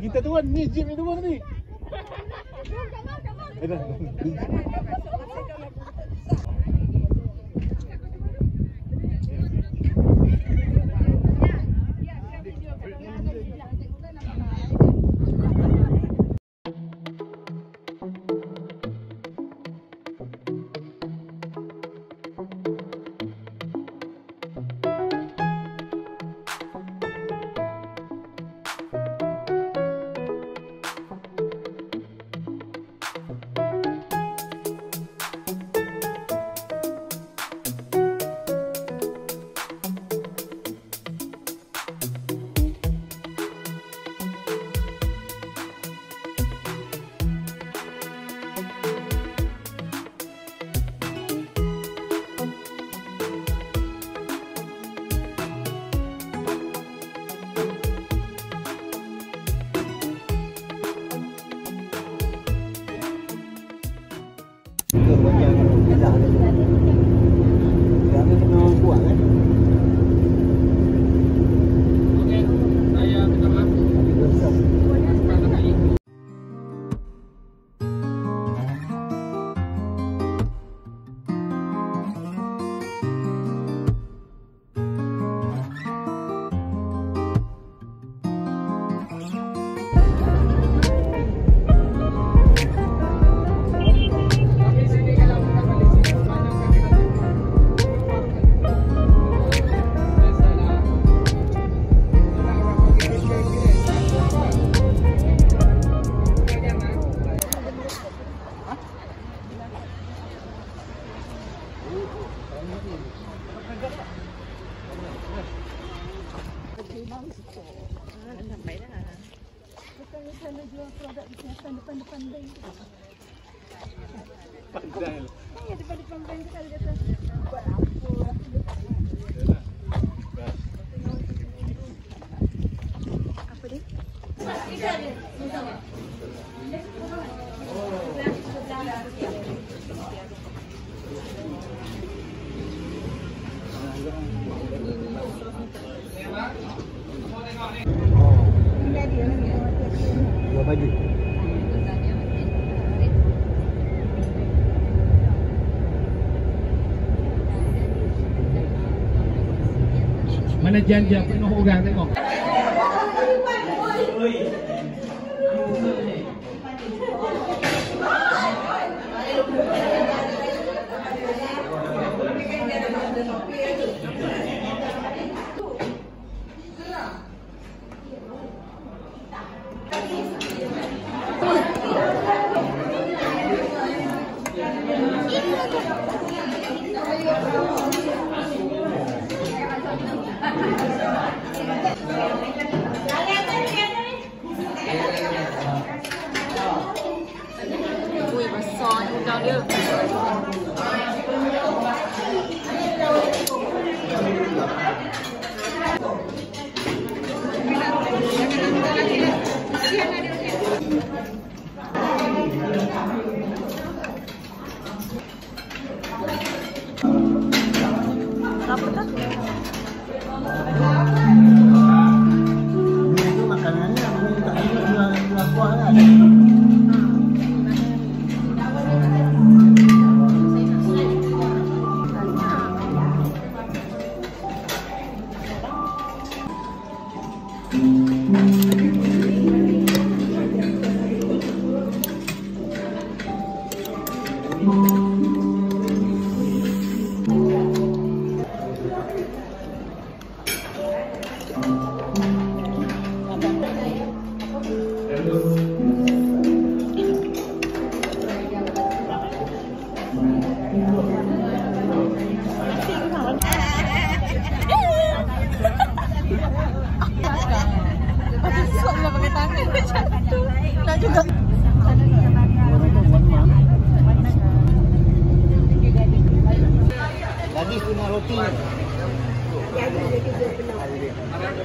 kita turun ni jeep ni turun ni. Eh, dah. Pandai. Dua manager dyan dyan, pinuhugarin mo.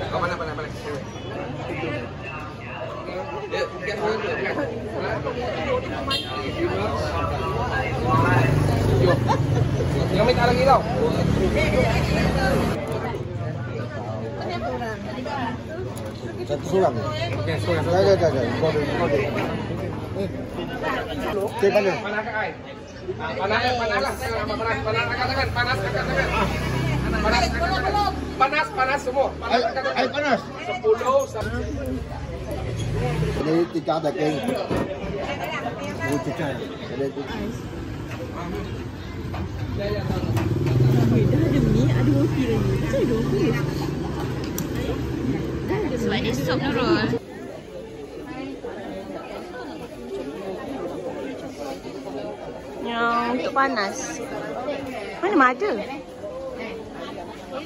Kau mana mana mana. Dia dia boleh tu kan. Jangan minta lagi tau. Ini apa orang? Satu seorang. Okey, sorry. Dah, dah, dah, dah. Kau ada, kau ada. Eh. Cik mana? Panas ke air? Panas, panas lah. Panas, panas, angkat tangan. Panas, angkat tangan. Panas. Panas, panas semua. Panas, Air, panas. Sepuluh, sepuluh. Ini tidak ada keng. Oh, cecah. Ada tu. Dah ada mi, ada roti lagi. Macam ada roti. Sebab dia sup Nurul. Yang untuk panas. Mana ada? Eh,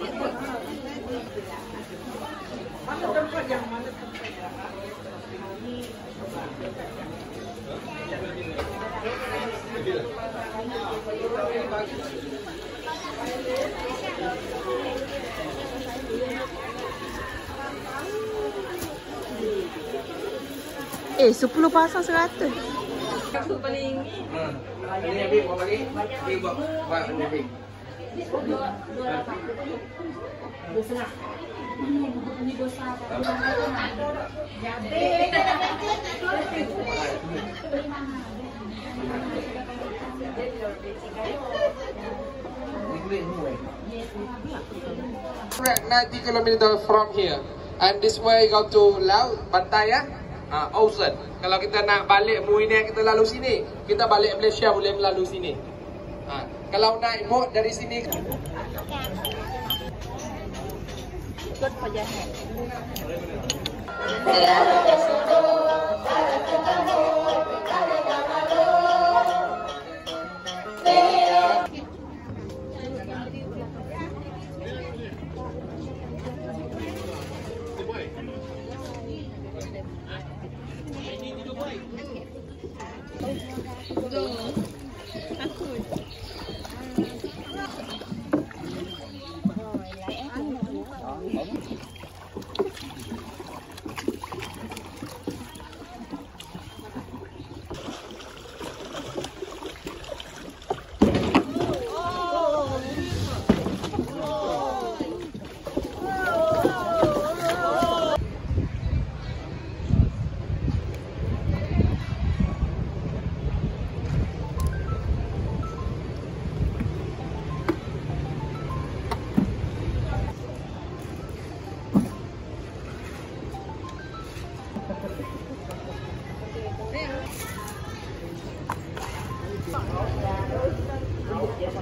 10 pasang 100. Aku paling Hmm. Ini Habib, buat bagi. Habib buat. Buat, Correct, 90 km from here. And this way go to laut, pantai ya. Ah, ocean. Kalau kita nak balik Muine kita lalu sini. Kita balik Malaysia boleh melalui sini. Ha. Kalau naik boat dari sini ikut pajak.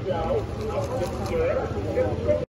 dậu, học dịch giữa,